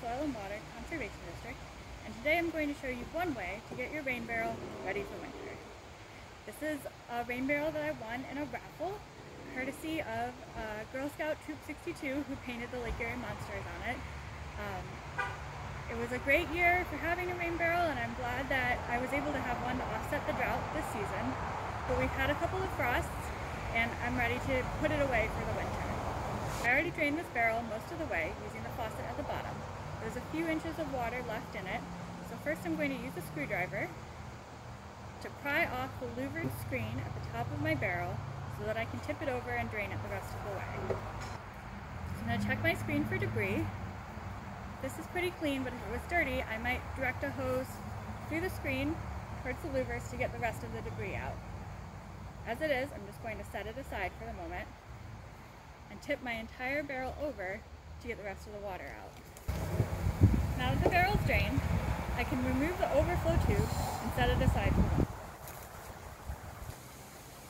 Soil and Water Conservation District, and today I'm going to show you one way to get your rain barrel ready for winter. This is a rain barrel that I won in a raffle, courtesy of uh, Girl Scout Troop 62 who painted the Lake Erie Monsters on it. Um, it was a great year for having a rain barrel and I'm glad that I was able to have one to offset the drought this season, but we've had a couple of frosts and I'm ready to put it away for the winter. I already drained this barrel most of the way using the faucet at the bottom. There's a few inches of water left in it, so first I'm going to use a screwdriver to pry off the louvered screen at the top of my barrel so that I can tip it over and drain it the rest of the way. So I'm going to check my screen for debris. This is pretty clean, but if it was dirty, I might direct a hose through the screen towards the louvers to get the rest of the debris out. As it is, I'm just going to set it aside for the moment and tip my entire barrel over to get the rest of the water out. Now that the barrel is drained, I can remove the overflow tube and set it aside for one.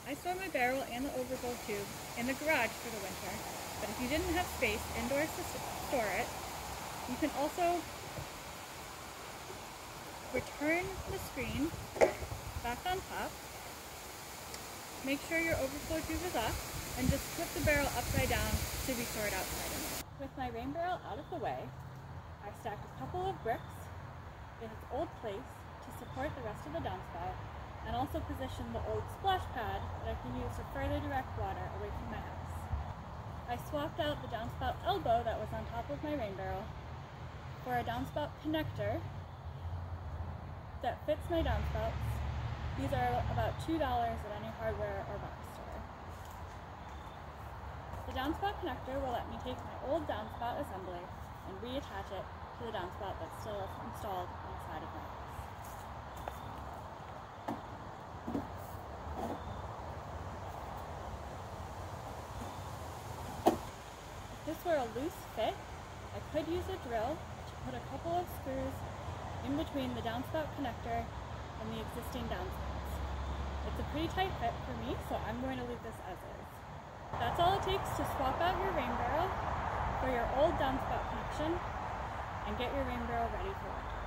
I store my barrel and the overflow tube in the garage for the winter, but if you didn't have space indoors to store it, you can also return the screen back on top, make sure your overflow tube is off, and just flip the barrel upside down to be stored outside of it. With my rain barrel out of the way, I stacked a couple of bricks in its old place to support the rest of the downspout and also position the old splash pad that I can use to further direct water away from my house. I swapped out the downspout elbow that was on top of my rain barrel for a downspout connector that fits my downspouts. These are about $2 at any hardware or box. The downspout connector will let me take my old downspout assembly and reattach it to the downspout that's still installed on the side of my house. If this were a loose fit, I could use a drill to put a couple of screws in between the downspout connector and the existing downspouts. It's a pretty tight fit for me, so I'm going to leave this as is. That's all it takes to swap out your rain barrel for your old downspout connection and get your rain barrel ready for winter.